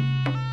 Dạ.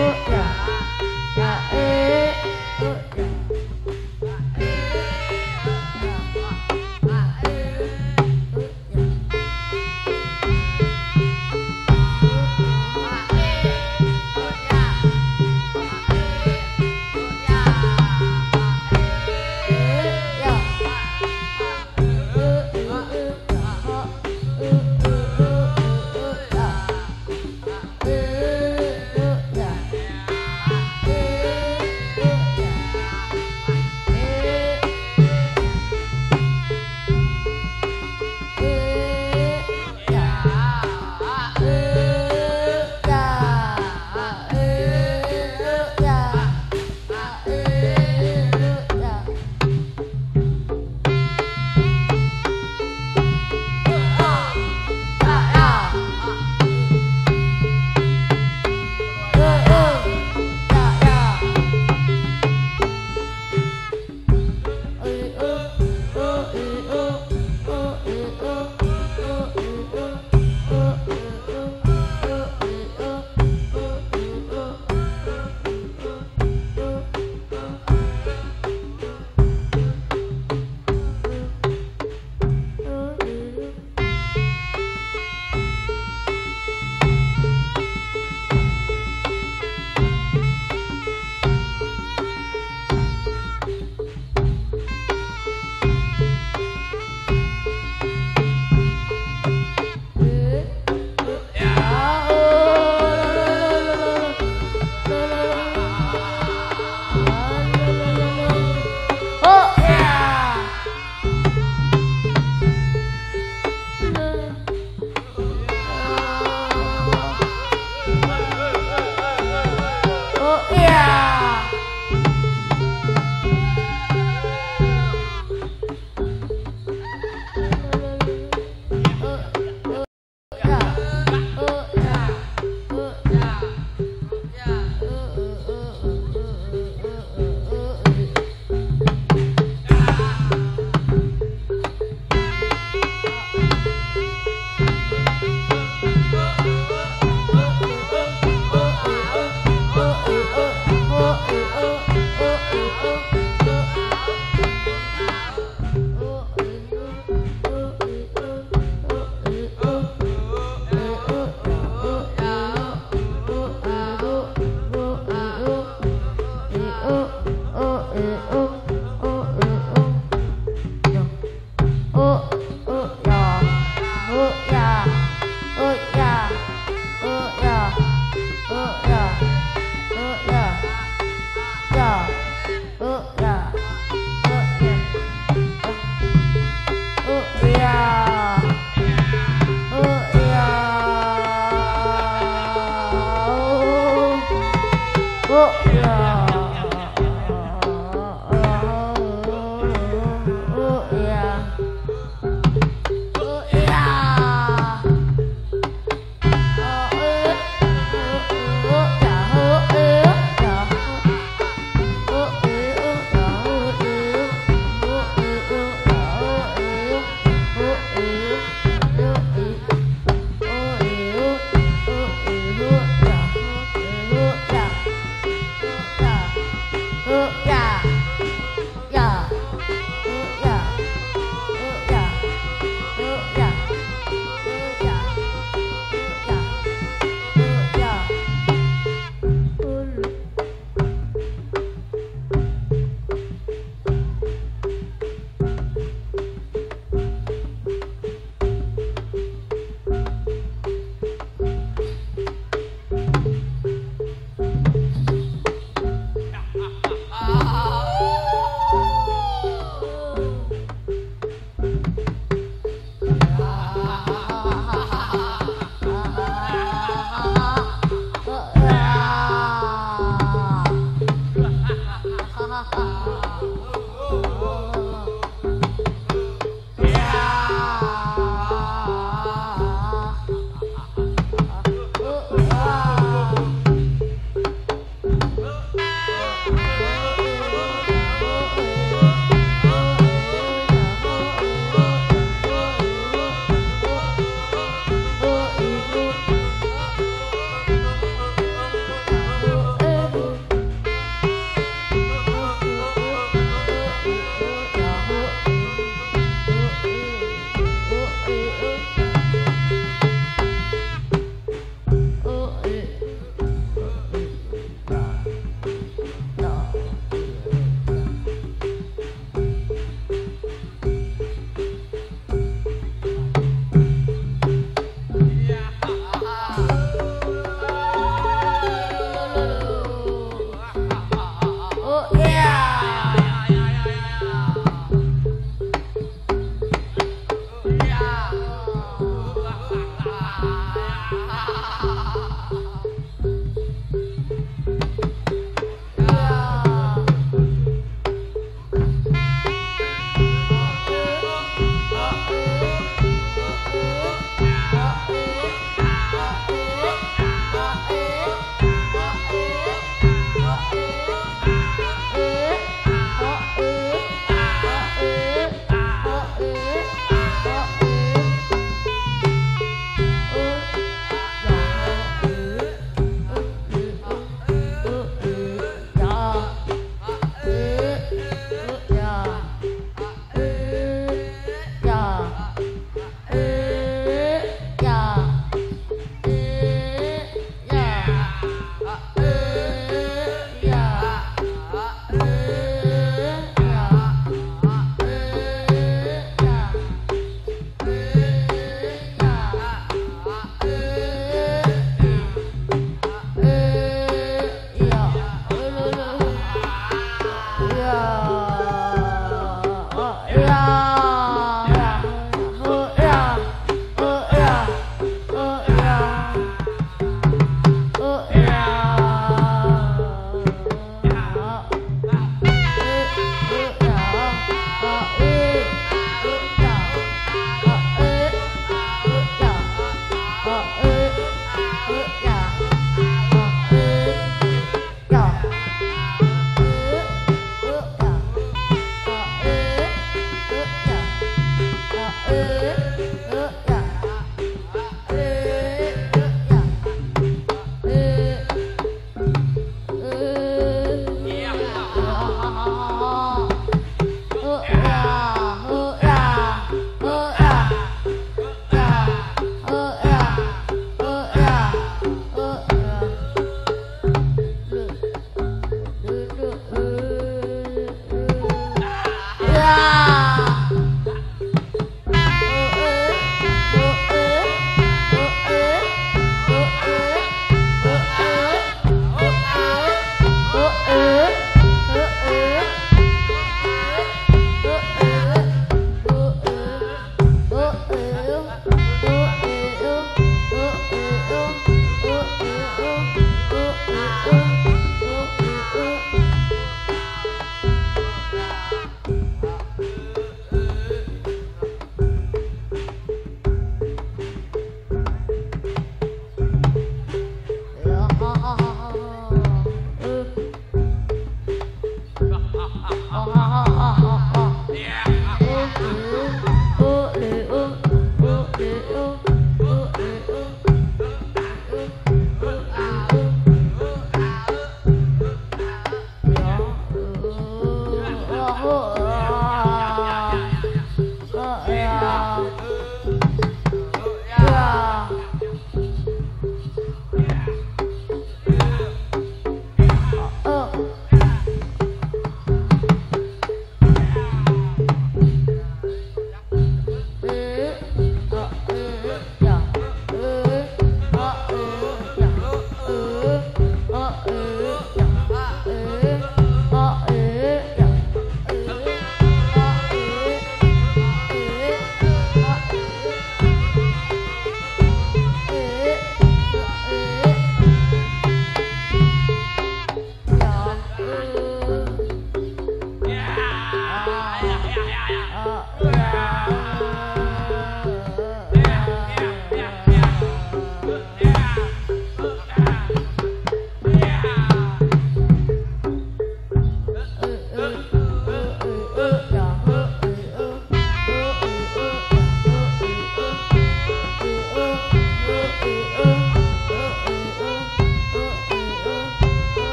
Yeah.